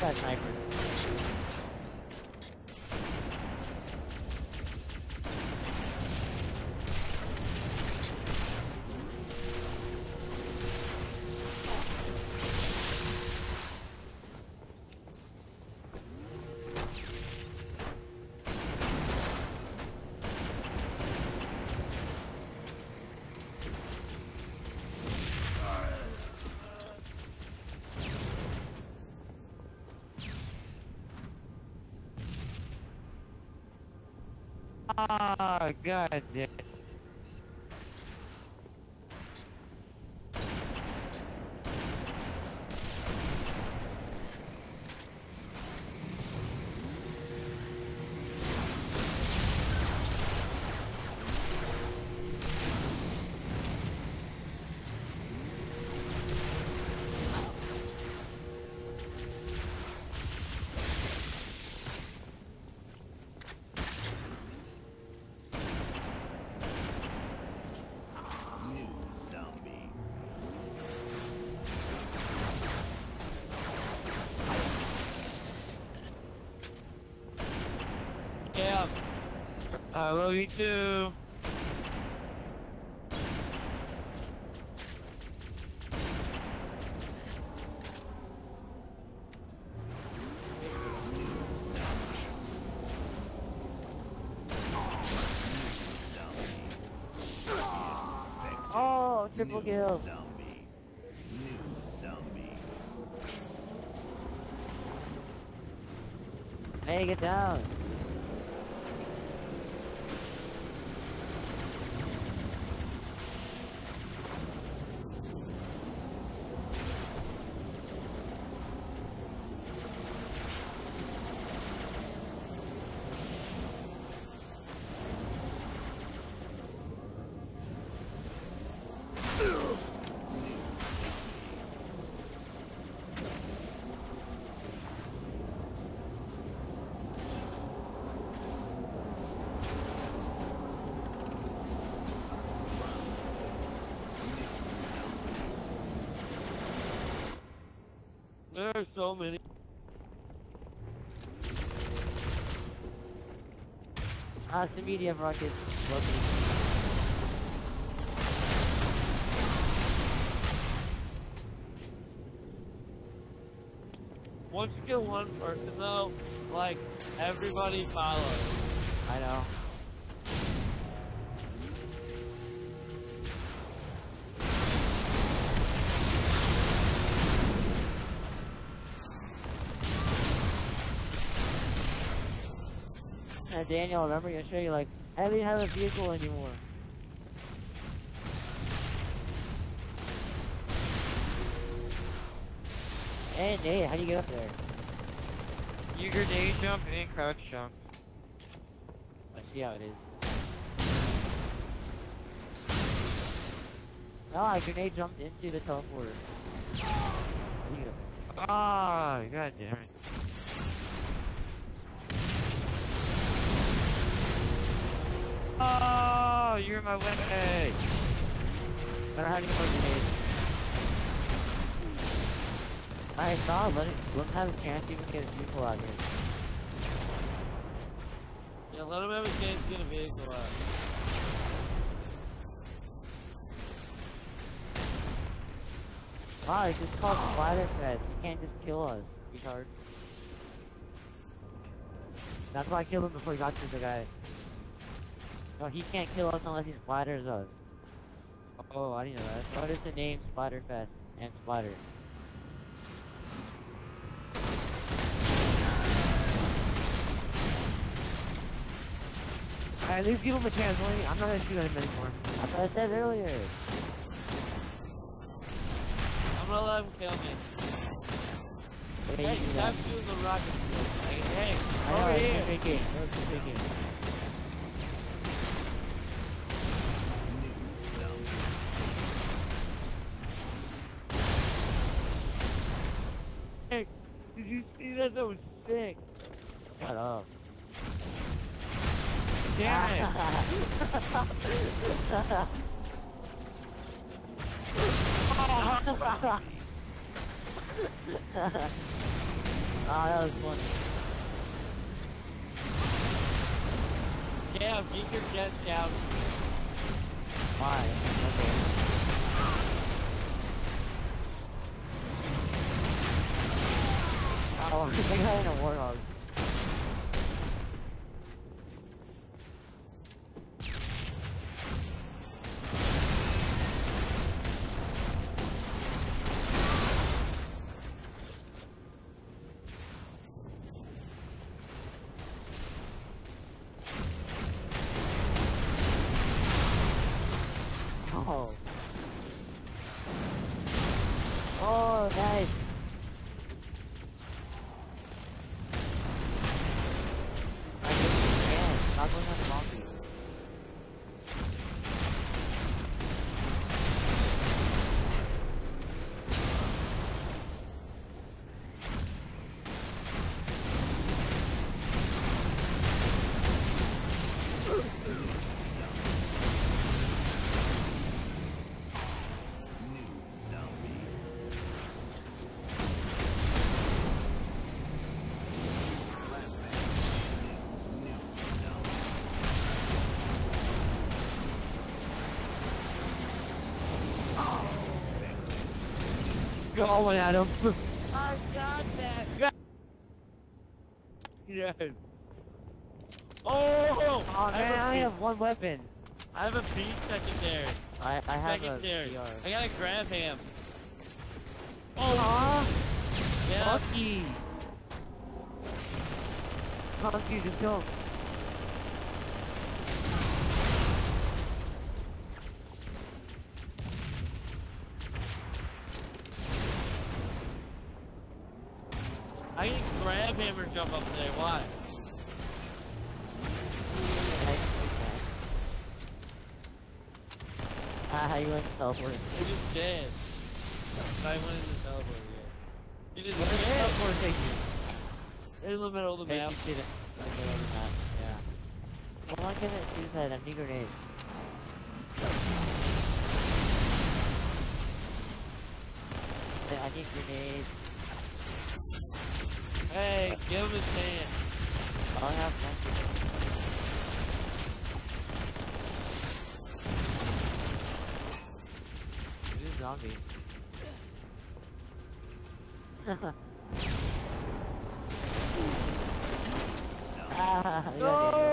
A sniper. Ah, god I love you too. Oh, triple New kill. Zombie. New zombie. Hey, get down. Are so many. Ah, it's the medium rocket. Lovely. Once you kill one person though, like, everybody follows. I know. And Daniel, remember yesterday, like, I don't even have a vehicle anymore. Hey, Nate, how do you get up there? You grenade jump and crouch jump. I see how it is. No, I grenade jumped into the teleporter. How do you get up there? Ah, god damn it. Oh, you're in my way. I don't have any more grenades. I saw, let, it, him have a chance to even get his vehicle out here. Yeah, let him have a chance to get a vehicle out. Wow, it's just called Splatterfest. You can't just kill us, retard. That's why I killed him before he got to the guy. No, he can't kill us unless he splatters us. Oh, I didn't know that. What is the name Splatterfest and Splatter? Alright, at least give him a chance, Willie. I'm not gonna shoot at him anymore. That's what I said earlier. I'm gonna let him kill me. Okay, Hey, you do stop that. shooting the rocket. Hey, hey, over here. a big game. It's a big game. New did you see that? That was sick. Shut up. Damn it. Ah, that was funny. Cam, keep your jet down. Why? Oh, I think I a warthog. Oh. Oh, nice. Going at him. I got that. Yes. Oh! Oh I man, I have only have one weapon. I have a beast secondary. I, I have Secondary. a I gotta grab him. Oh, Aw, yeah. lucky. Monkey, just kill him. Ah, you went teleport. He just dead. I went in the teleport again. He just Where did the teleport take you? In the middle of the Maybe map. you should like go over that. Yeah. Well, I can suicide. I need grenades. I need grenades. Hey, give him a chance. I have plenty. He's a zombie. ah, I got No! it.